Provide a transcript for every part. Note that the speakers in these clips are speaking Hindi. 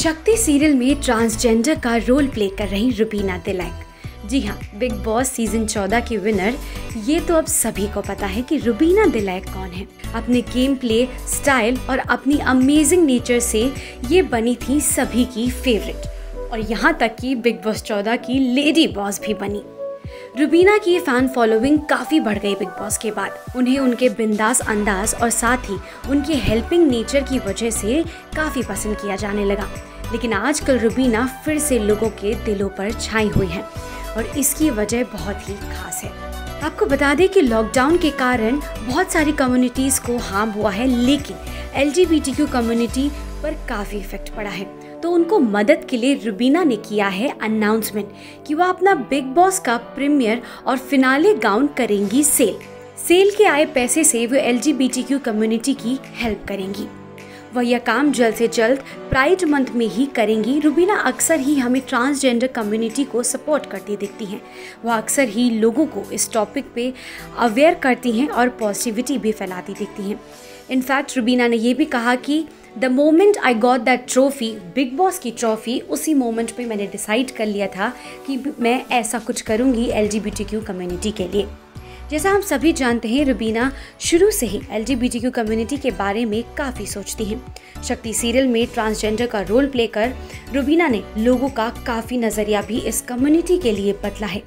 शक्ति सीरियल में ट्रांसजेंडर का रोल प्ले कर रही रुबीना तिलक। जी हाँ बिग बॉस सीज़न 14 की विनर। ये तो अब सभी को पता है कि रुबीना दिलैक कौन है। अपने गेम प्ले, स्टाइल और अपनी अमेजिंग नेचर से ये बनी थी सभी की फेवरेट और यहाँ तक कि बिग बॉस 14 की लेडी बॉस भी बनी। रुबीना की फ़ैन फॉलोइंग काफ़ी बढ़ गई बिग बॉस के बाद। उन्हें उनके बिंदास अंदाज और साथ ही उनके हेल्पिंग नेचर की वजह से काफ़ी पसंद किया जाने लगा। लेकिन आजकल रुबीना फिर से लोगों के दिलों पर छाई हुई है और इसकी वजह बहुत ही खास है। आपको बता दें कि लॉकडाउन के कारण बहुत सारी कम्युनिटीज़ को हार्म हुआ है, लेकिन एल कम्युनिटी पर काफ़ी इफ़ेक्ट पड़ा है। तो उनको मदद के लिए रुबीना ने किया है अनाउंसमेंट कि वह अपना बिग बॉस का प्रीमियर और फिनाले गाउन करेंगी सेल। सेल के आए पैसे से वो एल कम्युनिटी की हेल्प करेंगी। वह यह काम जल्द से जल्द प्राइड मंथ में ही करेंगी। रुबीना अक्सर ही हमें ट्रांसजेंडर कम्युनिटी को सपोर्ट करती दिखती हैं। वह अक्सर ही लोगों को इस टॉपिक पे अवेयर करती हैं और पॉजिटिविटी भी फैलाती दिखती हैं। इनफैक्ट रुबीना ने यह भी कहा कि the moment I got that trophy Bigg Boss की ट्रॉफी उसी मोमेंट पे मैंने डिसाइड कर लिया था कि मैं ऐसा कुछ करूँगी एल कम्युनिटी के लिए। जैसा हम सभी जानते हैं, रुबीना शुरू से ही एल कम्युनिटी के बारे में काफ़ी सोचती हैं। शक्ति सीरियल में ट्रांसजेंडर का रोल प्ले कर, रुबीना ने लोगों का काफ़ी नज़रिया भी इस कम्युनिटी के लिए बदला है।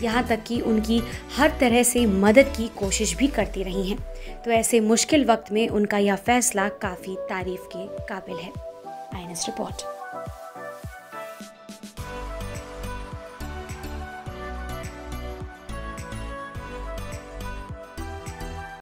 यहाँ तक कि उनकी हर तरह से मदद की कोशिश भी करती रही हैं। तो ऐसे मुश्किल वक्त में उनका यह फैसला काफ़ी तारीफ़ के काबिल है। I report.